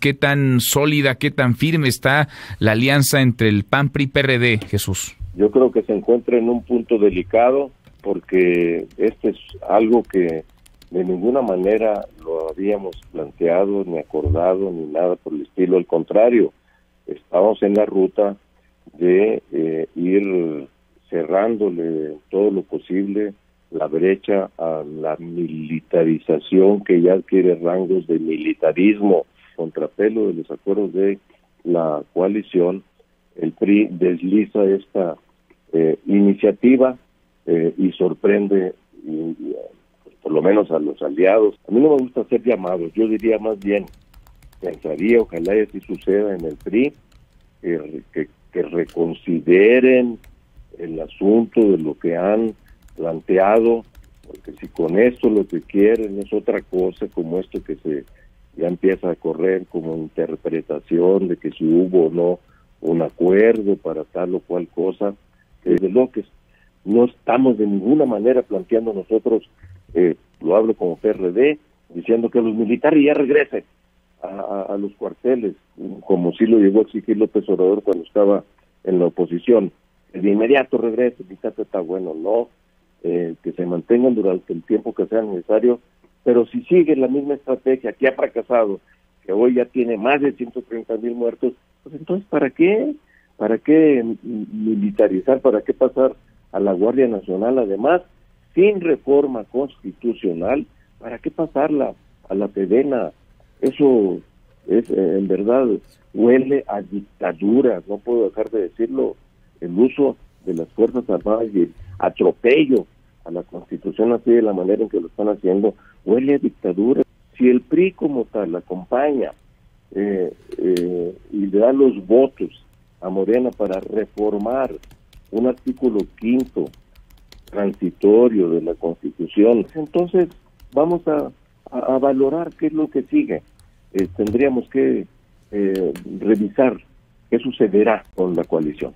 ¿Qué tan sólida, qué tan firme está la alianza entre el PAN, PRI, PRD, Jesús? Yo creo que se encuentra en un punto delicado porque este es algo que de ninguna manera lo habíamos planteado, ni acordado, ni nada por el estilo. Al contrario, estamos en la ruta de eh, ir cerrándole todo lo posible la brecha a la militarización que ya adquiere rangos de militarismo, contrapelo de los acuerdos de la coalición, el PRI desliza esta eh, iniciativa eh, y sorprende pues, por lo menos a los aliados. A mí no me gusta hacer llamados, yo diría más bien, pensaría, ojalá y así suceda en el PRI, que reconsideren el asunto de lo que han planteado, porque si con esto lo que quieren es otra cosa, como esto que se ya empieza a correr como interpretación de que si hubo o no un acuerdo para tal o cual cosa, desde lo que no estamos de ninguna manera planteando nosotros, eh, lo hablo como PRD, diciendo que los militares ya regresen a, los cuarteles, como si lo llegó a exigir López Obrador cuando estaba en la oposición. De inmediato regrese, quizás está bueno, no, eh, que se mantengan durante el tiempo que sea necesario, pero si sigue la misma estrategia que ha fracasado, que hoy ya tiene más de 130 mil muertos, pues entonces ¿para qué? ¿Para qué militarizar? ¿Para qué pasar a la Guardia Nacional? Además, sin reforma constitucional, ¿para qué pasarla a la pedena? Eso es, eh, en verdad, huele a dictadura, no puedo dejar de decirlo, el uso de las Fuerzas Armadas y el atropello a la Constitución así de la manera en que lo están haciendo, huele a dictadura. Si el PRI como tal acompaña eh, eh, y le da los votos a Morena para reformar un artículo quinto transitorio de la Constitución, entonces vamos a, valorar qué es lo que sigue. Eh, tendríamos que revisar qué sucederá con la coalición.